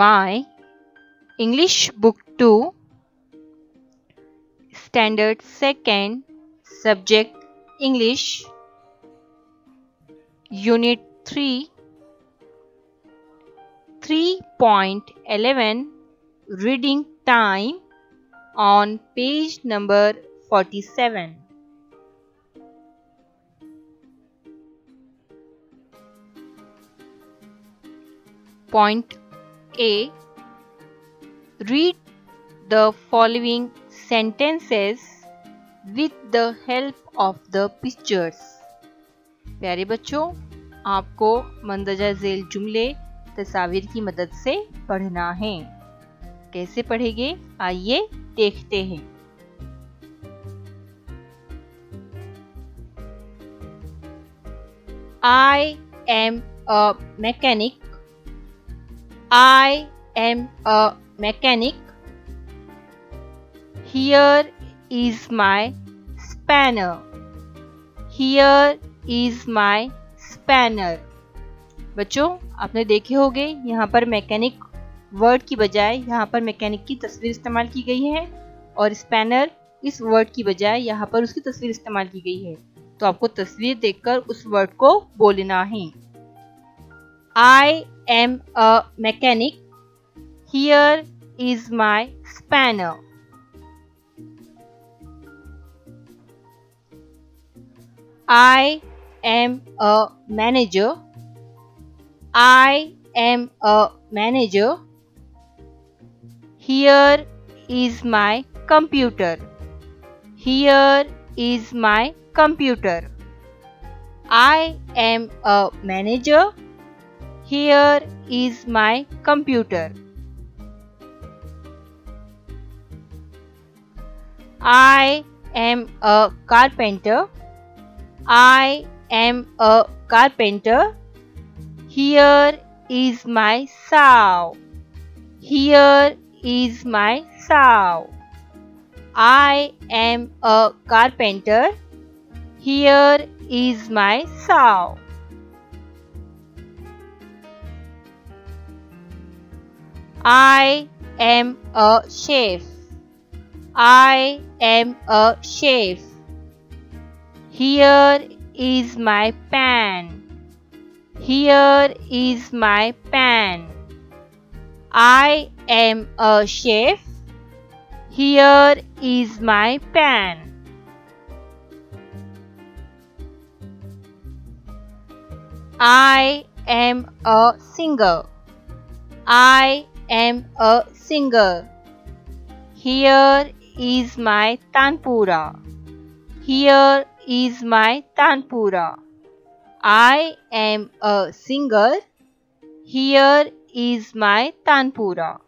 my English Book 2 Standard 2nd Subject English Unit 3 3.11 Reading Time on page number 47 Point A. Read the following sentences with the help of the pictures. प्यारे बच्चों आपको मंदजा झेल जुमले तस्वीर की मदद से पढ़ना है कैसे पढ़ेंगे आइए देखते हैं I am a mechanic I am a mechanic. Here is my spanner. Here is my spanner. बच्चों, आपने देखे होंगे, यहाँ पर मैकेनिक वर्ड की बजाय, यहाँ पर मैकेनिक की तस्वीर इस्तेमाल की गई है और स्पैनर इस वर्ड की बजाय, यहाँ पर उसकी तस्वीर इस्तेमाल की गई है तो आपको तस्वीर देखकर उस वर्ड को बोलना है I am a mechanic. Here is my spanner. I am a manager. I am a manager. Here is my computer. Here is my computer. I am a manager. Here is my computer. I am a carpenter. I am a carpenter. Here is my saw. Here is my saw. I am a carpenter. Here is my saw. I am a chef. I am a chef. Here is my pan. Here is my pan. I am a chef. Here is my pan. I am a singer. I am a singer. Here is my tanpura. Here is my tanpura. I am a singer. Here is my tanpura.